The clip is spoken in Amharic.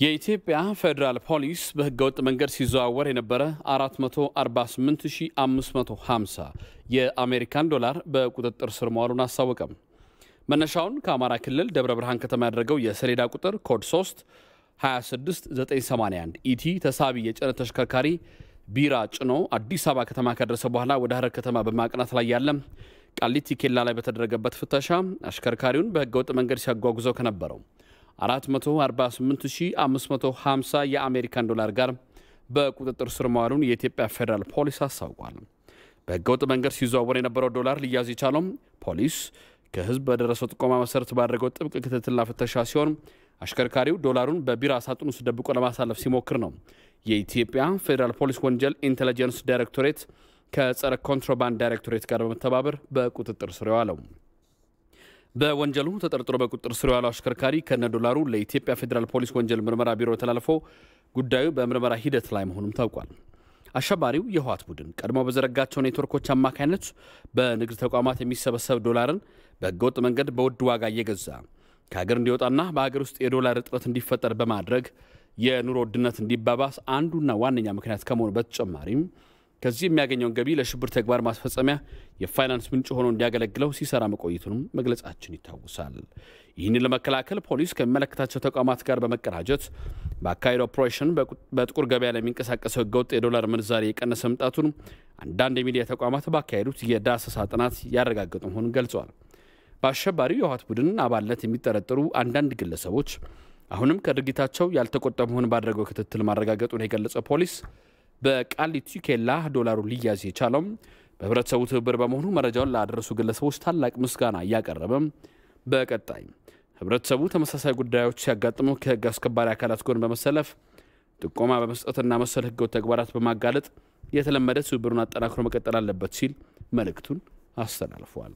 የኢትዮጵያ ፌዴራል ፖሊስ በህገወጥ መንገድ ሲዘዋወር የነበረ 448550 የአሜሪካን ዶላር በቁጥጥር ስር መዋሉን አስታወቀ። መነሻውን ከአማራ ክልል ደብረ ብርሃን ከተማ ያደረገው የሰሌዳ ቁጥር ኮድ 3 26981 ኢቲ ተሳቢ የጭነት ተሽከርካሪ ቢራ ጭኖ አዲስ አበባ ከተማ ከደረሰ በኋላ ወደ ሀረር ከተማ በማቅናት ላይ ያለ ቃሊቲ ኬላ ላይ በተደረገበት ፍተሻ አሽከርካሪውን በህገወጥ መንገድ ሲያጓጉዘው ከነበረው 448550 የአሜሪካን ዶላር ጋር በቁጥጥር ስር መዋሉን የኢትዮጵያ ፌዴራል ፖሊስ አስታውቋል። በህገወጥ መንገድ ሲዘዋወር የነበረው ዶላር ሊያዝ የቻለውም ፖሊስ ከህዝብ በደረሰው ጥቆማ መሰረት ባደረገው ጥብቅ ክትትልና ፍተሻ ሲሆን አሽከርካሪው ዶላሩን በቢራ ሳጥን ውስጥ ደብቆ ለማሳለፍ ሲሞክር ነው የኢትዮጵያ ፌዴራል ፖሊስ ወንጀል ኢንቴሊጀንስ ዳይሬክቶሬት ከጸረ ኮንትሮባንድ ዳይሬክቶሬት ጋር በመተባበር በቁጥጥር ስር የዋለው። በወንጀሉ ተጠርጥሮ በቁጥጥር ስር የዋለው አሽከርካሪ ከነ ዶላሩ ለኢትዮጵያ ፌዴራል ፖሊስ ወንጀል ምርመራ ቢሮ ተላልፎ ጉዳዩ በምርመራ ሂደት ላይ መሆኑም ታውቋል። አሸባሪው የህወሓት ቡድን ቀድሞ በዘረጋቸው ኔትወርኮች አማካኝነት በንግድ ተቋማት የሚሰበሰብ ዶላርን በህገወጥ መንገድ በውድ ዋጋ እየገዛ ከሀገር እንዲወጣና በሀገር ውስጥ የዶላር እጥረት እንዲፈጠር በማድረግ የኑሮ ውድነት እንዲባባስ አንዱና ዋነኛ ምክንያት ከመሆኑ በተጨማሪም ከዚህ የሚያገኘውን ገቢ ለሽብር ተግባር ማስፈጸሚያ የፋይናንስ ምንጭ ሆኖ እንዲያገለግለው ሲሰራ መቆየቱንም መግለጻችን ይታወሳል። ይህንን ለመከላከል ፖሊስ ከሚመለከታቸው ተቋማት ጋር በመቀናጀት ባካሄደው ኦፕሬሽን በጥቁር ገበያ ላይ የሚንቀሳቀሰው ህገወጥ የዶላር ምንዛሬ እየቀነሰ መምጣቱን አንዳንድ የሚዲያ ተቋማት ባካሄዱት የዳሰሳ ጥናት ያረጋገጡ መሆኑን ገልጸዋል። በአሸባሪው የህወሓት ቡድን አባልነት የሚጠረጠሩ አንዳንድ ግለሰቦች አሁንም ከድርጊታቸው ያልተቆጠቡ መሆኑን ባደረገው ክትትል ማረጋገጡን የገለጸ ፖሊስ በቃሊቲ ኬላ ዶላሩ ሊያዝ የቻለውም በህብረተሰቡ ትብብር በመሆኑ መረጃውን ላደረሱ ግለሰቦች ታላቅ ምስጋና እያቀረበም በቀጣይ ህብረተሰቡ ተመሳሳይ ጉዳዮች ሲያጋጥሙ ከህግ አስከባሪ አካላት ጎን በመሰለፍ ጥቆማ በመስጠትና መሰል ህገወጥ ተግባራት በማጋለጥ የተለመደ ትብብሩን አጠናክሮ መቀጠል አለበት ሲል መልእክቱን አስተላልፏል።